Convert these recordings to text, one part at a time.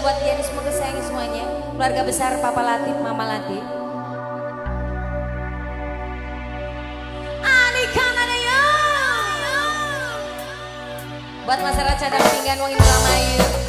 buat Dian semua kesayangan semuanya. Keluarga besar Papa Latif, Mama Latif. Buat masyarakat cadang pinggan wong Indramayu.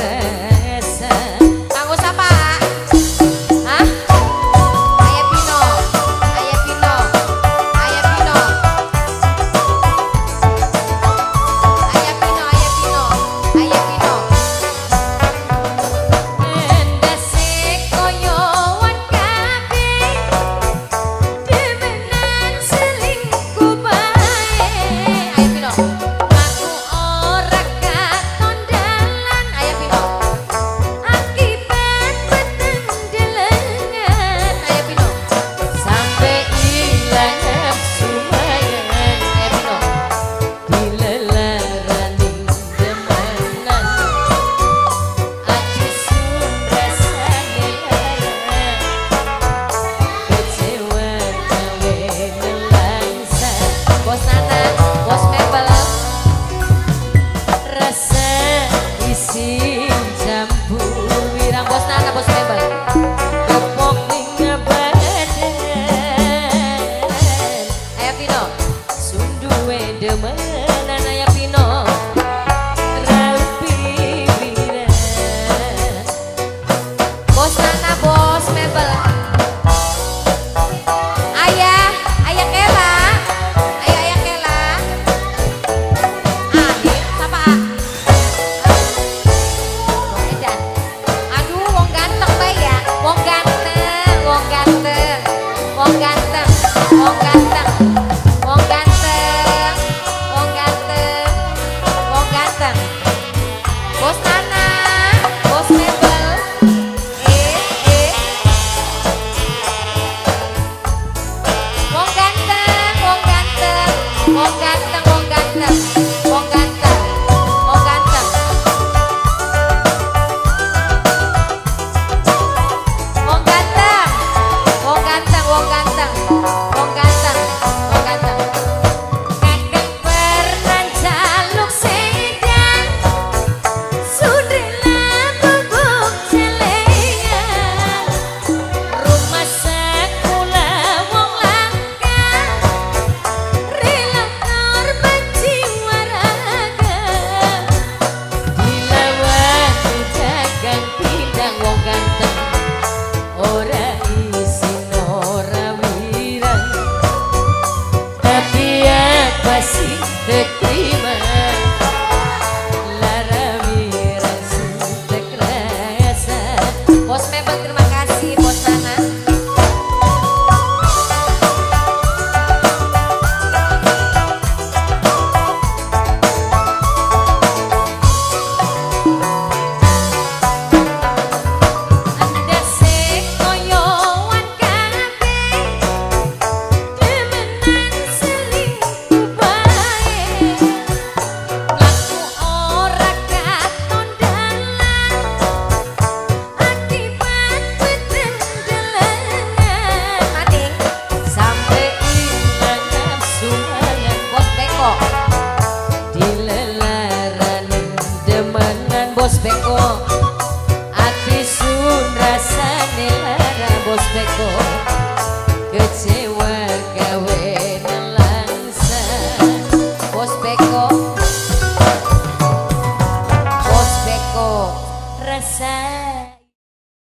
there